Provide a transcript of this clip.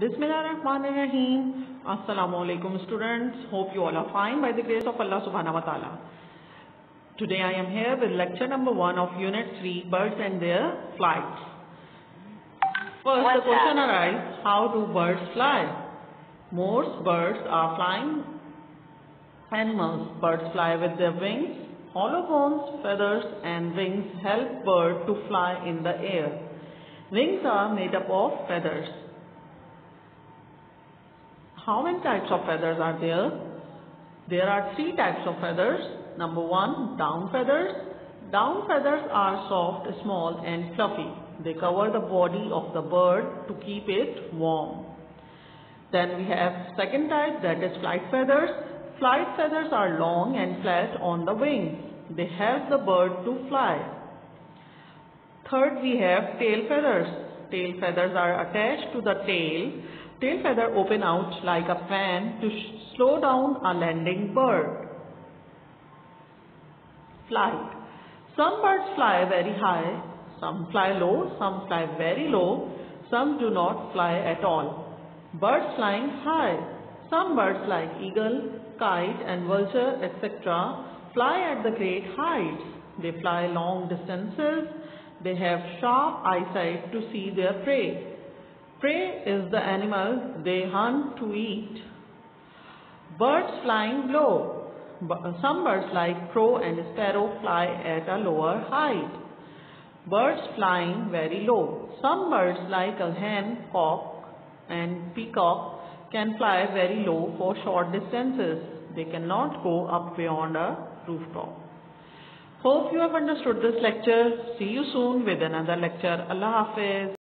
Bismillahirrahmanirrahim. Assalamu alaikum students. Hope you all are fine by the grace of Allah subhanahu wa ta'ala. Today I am here with lecture number 1 of unit 3 birds and their flights. First What's the question that? arises how do birds fly? Most birds are flying animals. Birds fly with their wings. Hollow bones, feathers and wings help bird to fly in the air. Wings are made up of feathers. How many types of feathers are there? There are three types of feathers. Number one, down feathers. Down feathers are soft, small and fluffy. They cover the body of the bird to keep it warm. Then we have second type that is flight feathers. Flight feathers are long and flat on the wings. They help the bird to fly. Third we have tail feathers. Tail feathers are attached to the tail. Tail feather open out like a fan to slow down a landing bird. Flight. Some birds fly very high, some fly low, some fly very low, some do not fly at all. Birds flying high. Some birds like eagle, kite and vulture etc. fly at the great heights. They fly long distances. They have sharp eyesight to see their prey. Prey is the animal they hunt to eat. Birds flying low. Some birds like crow and sparrow fly at a lower height. Birds flying very low. Some birds like a hen, cock and peacock can fly very low for short distances. They cannot go up beyond a rooftop. Hope you have understood this lecture. See you soon with another lecture. Allah Hafiz.